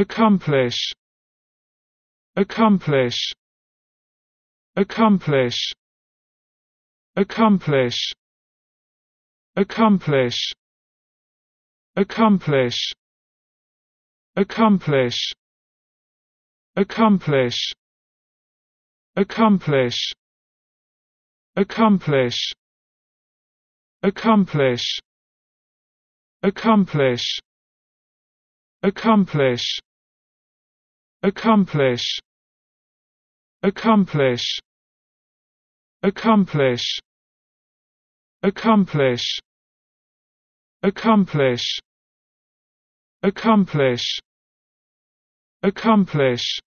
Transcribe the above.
accomplish accomplish accomplish accomplish accomplish accomplish accomplish accomplish accomplish accomplish accomplish accomplish accomplish accomplish. Accomplish. Accomplish. Accomplish. Accomplish. Accomplish. Accomplish